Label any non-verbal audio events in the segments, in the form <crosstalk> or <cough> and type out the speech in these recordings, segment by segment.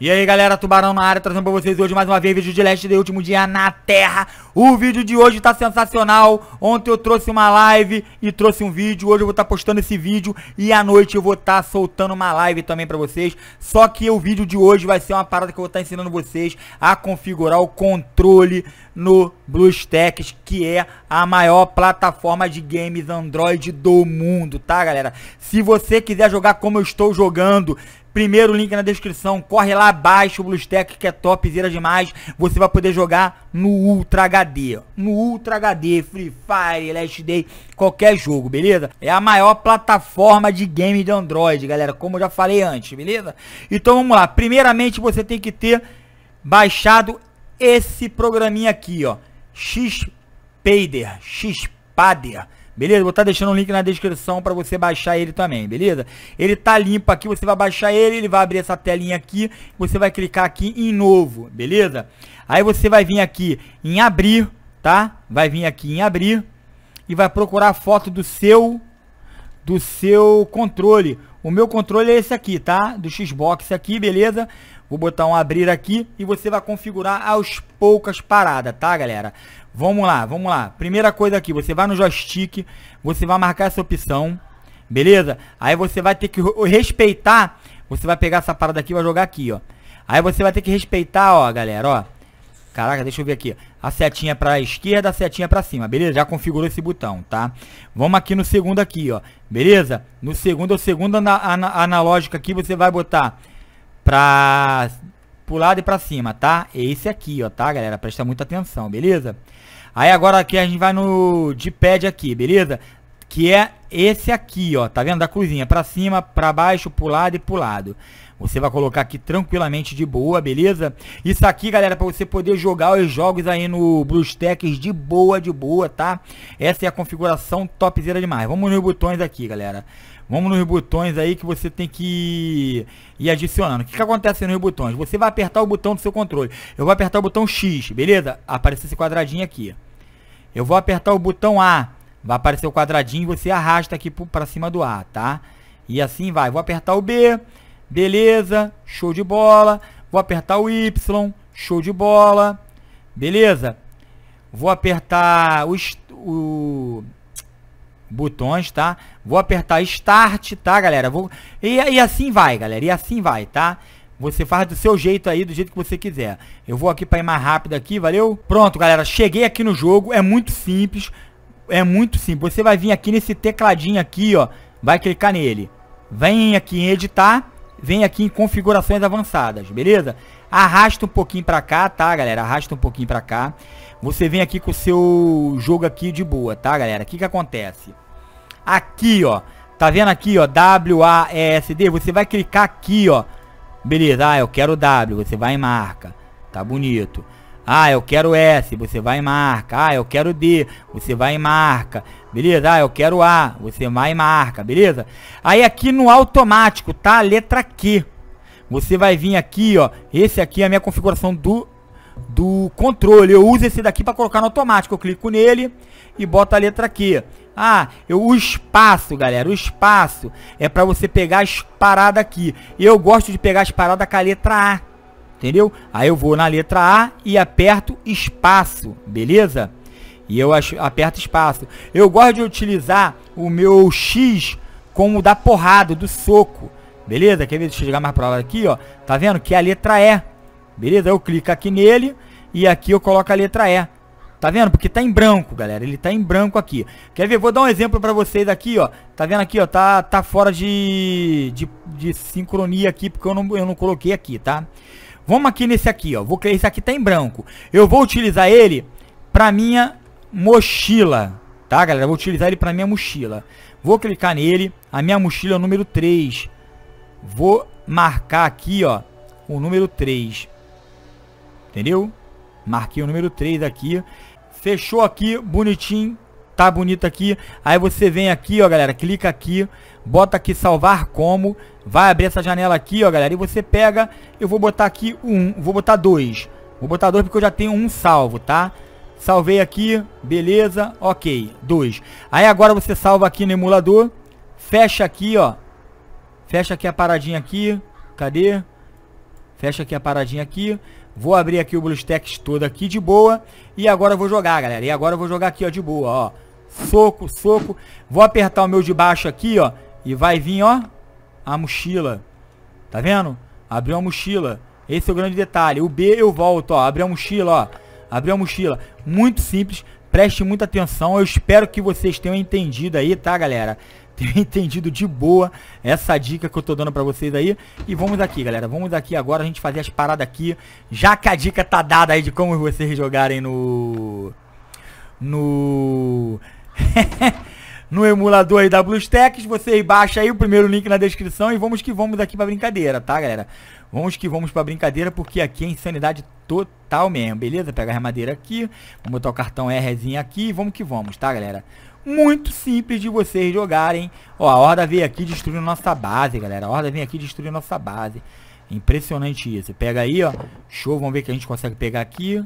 E aí galera, Tubarão na área, trazendo pra vocês hoje mais uma vez vídeo de Leste de Último Dia na Terra. O vídeo de hoje tá sensacional. Ontem eu trouxe uma live e trouxe um vídeo. Hoje eu vou estar tá postando esse vídeo E à noite eu vou estar tá soltando uma live também pra vocês. Só que o vídeo de hoje vai ser uma parada que eu vou estar tá ensinando vocês A configurar o controle no BlueStacks Que é a maior plataforma de games Android do mundo, tá galera? Se você quiser jogar como eu estou jogando Primeiro link na descrição, corre lá abaixo o BlueStack que é topzera demais. Você vai poder jogar no Ultra HD. No Ultra HD, Free Fire, Last Day, qualquer jogo, beleza? É a maior plataforma de game de Android, galera, como eu já falei antes, beleza? Então vamos lá. Primeiramente você tem que ter baixado esse programinha aqui, ó. Xpader, Xpader. Beleza? Vou estar tá deixando o link na descrição para você baixar ele também, beleza? Ele tá limpo aqui, você vai baixar ele, ele vai abrir essa telinha aqui, você vai clicar aqui em novo, beleza? Aí você vai vir aqui em abrir, tá? Vai vir aqui em abrir e vai procurar a foto do seu do seu controle. O meu controle é esse aqui, tá? Do Xbox aqui, beleza? Vou botar um abrir aqui e você vai configurar aos poucas paradas, tá, galera? Vamos lá, vamos lá. Primeira coisa aqui, você vai no joystick, você vai marcar essa opção, beleza? Aí você vai ter que respeitar, você vai pegar essa parada aqui e vai jogar aqui, ó. Aí você vai ter que respeitar, ó, galera, ó. Caraca, deixa eu ver aqui. A setinha pra esquerda, a setinha pra cima, beleza? Já configurou esse botão, tá? Vamos aqui no segundo aqui, ó. Beleza? No segundo, o segundo ana, ana, analógico aqui, você vai botar pra pro lado e pra cima, tá? Esse aqui, ó, tá, galera? Presta muita atenção, beleza? Aí agora aqui a gente vai no D-pad aqui, beleza? Que é esse aqui, ó, tá vendo? Da cruzinha, pra cima, pra baixo, pro lado e pro lado. Você vai colocar aqui tranquilamente de boa, beleza? Isso aqui, galera, para você poder jogar os jogos aí no BlueStacks de boa, de boa, tá? Essa é a configuração topzera demais. Vamos nos botões aqui, galera. Vamos nos botões aí que você tem que ir adicionando. O que, que acontece nos botões? Você vai apertar o botão do seu controle. Eu vou apertar o botão X, beleza? Aparece esse quadradinho aqui. Eu vou apertar o botão A. Vai aparecer o quadradinho e você arrasta aqui para cima do A, tá? E assim vai. Vou apertar o B. Beleza, show de bola. Vou apertar o Y, show de bola. Beleza? Vou apertar os o, botões, tá? Vou apertar Start, tá, galera? Vou, e, e assim vai, galera. E assim vai, tá? Você faz do seu jeito aí, do jeito que você quiser. Eu vou aqui para ir mais rápido aqui, valeu? Pronto, galera. Cheguei aqui no jogo. É muito simples. É muito simples. Você vai vir aqui nesse tecladinho aqui, ó. Vai clicar nele. Vem aqui em editar vem aqui em configurações avançadas, beleza? Arrasta um pouquinho pra cá, tá, galera? Arrasta um pouquinho pra cá. Você vem aqui com o seu jogo aqui de boa, tá, galera? O que que acontece? Aqui, ó. Tá vendo aqui, ó? W-A-E-S-D. Você vai clicar aqui, ó. Beleza, ah, eu quero W. Você vai em marca. Tá bonito. Ah, eu quero S, você vai em marca. Ah, eu quero D, você vai em marca. Beleza? Ah, eu quero A, você vai em marca, beleza? Aí aqui no automático tá a letra Q. Você vai vir aqui, ó. Esse aqui é a minha configuração do do controle. Eu uso esse daqui para colocar no automático. Eu clico nele e boto a letra Q. Ah, eu, o espaço, galera, o espaço é para você pegar as paradas aqui. Eu gosto de pegar as paradas com a letra A. Entendeu? Aí eu vou na letra A e aperto espaço, beleza? E eu aperto espaço. Eu gosto de utilizar o meu X como da porrada, do soco. Beleza? Quer ver? Deixa eu chegar mais pra lá aqui, ó. Tá vendo? Que é a letra E. Beleza? Eu clico aqui nele e aqui eu coloco a letra E. Tá vendo? Porque tá em branco, galera. Ele tá em branco aqui. Quer ver? Vou dar um exemplo pra vocês aqui, ó. Tá vendo aqui, ó? Tá, tá fora de, de, de sincronia aqui, porque eu não, eu não coloquei aqui, tá? Vamos aqui nesse aqui, ó. Vou, esse aqui tá em branco. Eu vou utilizar ele pra minha mochila. Tá, galera? vou utilizar ele pra minha mochila. Vou clicar nele. A minha mochila é o número 3. Vou marcar aqui, ó. O número 3. Entendeu? Marquei o número 3 aqui. Fechou aqui, bonitinho. Tá bonito aqui. Aí você vem aqui, ó, galera. Clica aqui. Bota aqui salvar como. Vai abrir essa janela aqui, ó, galera. E você pega, eu vou botar aqui um, vou botar dois. Vou botar dois porque eu já tenho um salvo, tá? Salvei aqui, beleza, ok, dois. Aí agora você salva aqui no emulador, fecha aqui, ó. Fecha aqui a paradinha aqui, cadê? Fecha aqui a paradinha aqui. Vou abrir aqui o BlueStacks todo aqui de boa. E agora eu vou jogar, galera. E agora eu vou jogar aqui, ó, de boa, ó. Soco, soco. Vou apertar o meu de baixo aqui, ó. E vai vir, ó, a mochila. Tá vendo? Abriu a mochila. Esse é o grande detalhe. O B eu volto, ó. Abriu a mochila, ó. Abriu a mochila. Muito simples. Preste muita atenção. Eu espero que vocês tenham entendido aí, tá, galera? <laughs> tenha entendido de boa essa dica que eu tô dando pra vocês aí. E vamos aqui, galera. Vamos aqui agora a gente fazer as paradas aqui. Já que a dica tá dada aí de como vocês jogarem no... No... <laughs> no emulador aí da BlueStacks. Vocês baixam aí o primeiro link na descrição e vamos que vamos aqui pra brincadeira, tá, galera? Vamos que vamos pra brincadeira, porque aqui é insanidade total mesmo, beleza? Pegar a madeira aqui, vamos botar o cartão Rzinho aqui e vamos que vamos, tá, galera? muito simples de vocês jogarem. Ó, a Horda veio aqui destruindo nossa base, galera. A Horda vem aqui destruindo nossa base. Impressionante isso. Pega aí, ó. Show, vamos ver que a gente consegue pegar aqui.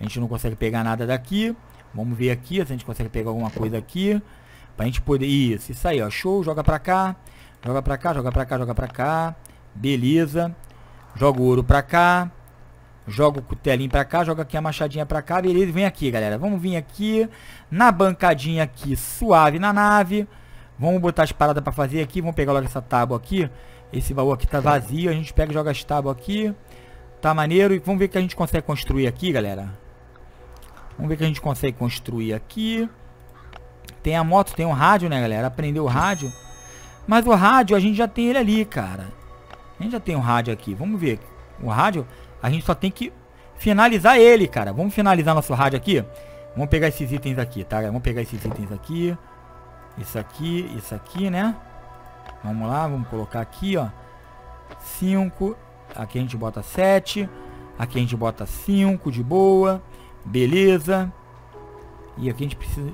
A gente não consegue pegar nada daqui. Vamos ver aqui se a gente consegue pegar alguma coisa aqui. Pra gente poder... Isso, isso aí, ó. Show, joga pra cá. Joga pra cá, joga pra cá, joga pra cá. Beleza. Joga o ouro pra cá. Joga o cutelinho pra cá, joga aqui a machadinha pra cá, beleza? Vem aqui, galera. Vamos vir aqui na bancadinha aqui, suave na nave. Vamos botar as paradas pra fazer aqui. Vamos pegar logo essa tábua aqui. Esse baú aqui tá vazio. A gente pega e joga as tábuas aqui. Tá maneiro. E vamos ver o que a gente consegue construir aqui, galera. Vamos ver o que a gente consegue construir aqui. Tem a moto, tem o rádio, né, galera? Aprendeu o rádio. Mas o rádio, a gente já tem ele ali, cara. A gente já tem o rádio aqui. Vamos ver. O rádio... A gente só tem que finalizar ele, cara. Vamos finalizar nosso rádio aqui. Vamos pegar esses itens aqui, tá? Vamos pegar esses itens aqui. Isso aqui, isso aqui, né? Vamos lá, vamos colocar aqui, ó. 5. Aqui a gente bota 7. Aqui a gente bota 5 de boa. Beleza. E aqui a gente precisa...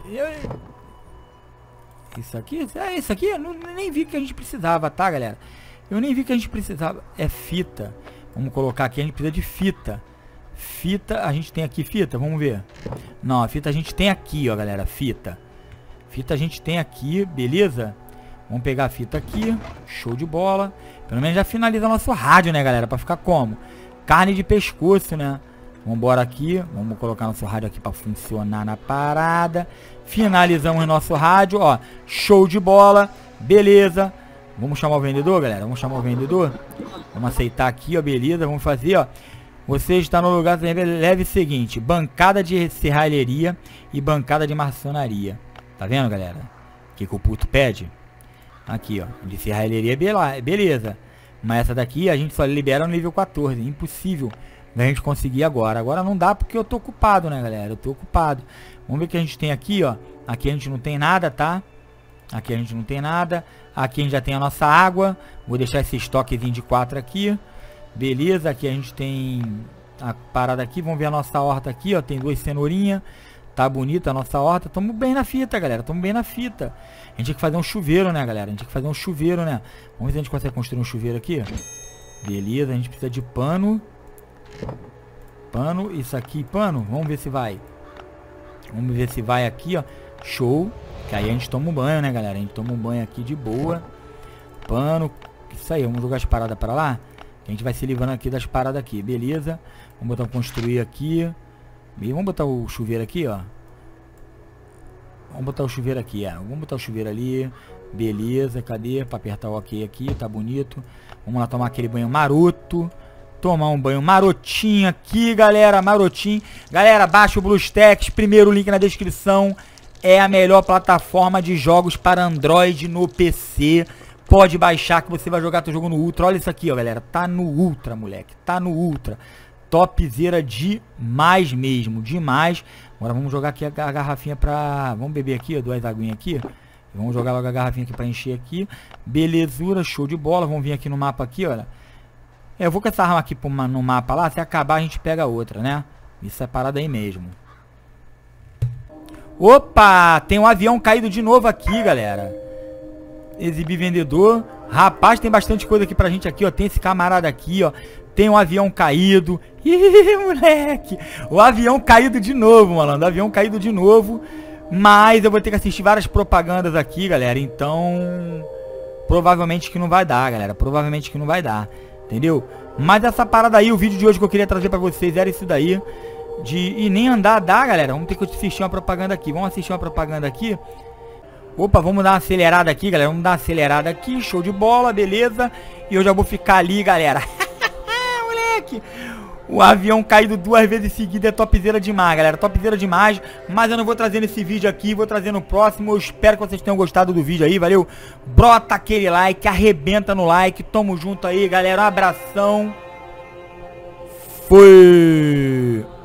Isso aqui? É isso aqui? Eu nem vi que a gente precisava, tá, galera? Eu nem vi que a gente precisava. É fita. Vamos colocar aqui, a gente precisa de fita. Fita, a gente tem aqui fita, vamos ver. Não, a fita a gente tem aqui, ó, galera, fita. Fita a gente tem aqui, beleza? Vamos pegar a fita aqui, show de bola. Pelo menos já finaliza nosso rádio, né, galera? Pra ficar como? Carne de pescoço, né? Vambora aqui, vamos colocar nosso rádio aqui pra funcionar na parada. Finalizamos nosso rádio, ó, show de bola, beleza. Vamos chamar o vendedor, galera? Vamos chamar o vendedor? Vamos aceitar aqui, ó, beleza. Vamos fazer, ó. Você está no lugar, leve o seguinte. Bancada de serralheria e bancada de maçonaria. Tá vendo, galera? O que, que o puto pede? Aqui, ó. De serralheria, beleza. Mas essa daqui a gente só libera no nível 14. Impossível da gente conseguir agora. Agora não dá porque eu tô ocupado, né, galera? Eu tô ocupado. Vamos ver o que a gente tem aqui, ó. Aqui a gente não tem nada, tá? Aqui a gente não tem nada. Aqui a gente já tem a nossa água. Vou deixar esse estoquezinho de 4 aqui. Beleza, aqui a gente tem a parada aqui. Vamos ver a nossa horta aqui, ó. Tem duas cenourinhas. Tá bonita a nossa horta. Tamo bem na fita, galera. Tamo bem na fita. A gente tem que fazer um chuveiro, né, galera? A gente tem que fazer um chuveiro, né? Vamos ver se a gente consegue construir um chuveiro aqui. Beleza, a gente precisa de pano. Pano, isso aqui, pano. Vamos ver se vai. Vamos ver se vai aqui, ó. Show. Que aí a gente toma um banho, né, galera? A gente toma um banho aqui de boa. Pano. Isso aí, vamos jogar as paradas pra lá. A gente vai se livrando aqui das paradas aqui, beleza? Vamos botar construir aqui. E vamos botar o chuveiro aqui, ó. Vamos botar o chuveiro aqui, é. Vamos botar o chuveiro ali. Beleza, cadê? Pra apertar o ok aqui, tá bonito. Vamos lá tomar aquele banho maroto. Tomar um banho marotinho aqui, galera. Marotinho. Galera, baixa o BlueStacks. Primeiro link na descrição é a melhor plataforma de jogos para Android no PC. Pode baixar que você vai jogar teu jogo no Ultra. Olha isso aqui, ó, galera. Tá no Ultra, moleque. Tá no Ultra. Topzera demais mesmo, demais. Agora vamos jogar aqui a garrafinha pra... Vamos beber aqui, ó, duas aguinhas aqui. Vamos jogar logo a garrafinha aqui pra encher aqui. Belezura, show de bola. Vamos vir aqui no mapa aqui, olha. Eu vou com essa arma aqui no mapa lá. Se acabar, a gente pega outra, né? Isso é parada aí mesmo. Opa, tem um avião caído de novo aqui, galera. Exibir vendedor. Rapaz, tem bastante coisa aqui pra gente aqui, ó. Tem esse camarada aqui, ó. Tem um avião caído. <laughs> Ih, moleque. O avião caído de novo, malandro. O avião caído de novo. Mas eu vou ter que assistir várias propagandas aqui, galera. Então, provavelmente que não vai dar, galera. Provavelmente que não vai dar. Entendeu? Mas essa parada aí, o vídeo de hoje que eu queria trazer pra vocês era isso daí. De, e nem andar dá, galera. Vamos ter que assistir uma propaganda aqui. Vamos assistir uma propaganda aqui. Opa, vamos dar uma acelerada aqui, galera. Vamos dar uma acelerada aqui. Show de bola, beleza. E eu já vou ficar ali, galera. <laughs> Moleque. O avião caído duas vezes seguida é topzera demais, galera. Topzera demais. Mas eu não vou trazer nesse vídeo aqui. Vou trazer no próximo. Eu espero que vocês tenham gostado do vídeo aí, valeu? Brota aquele like, arrebenta no like. Tamo junto aí, galera. Um abração. Fui.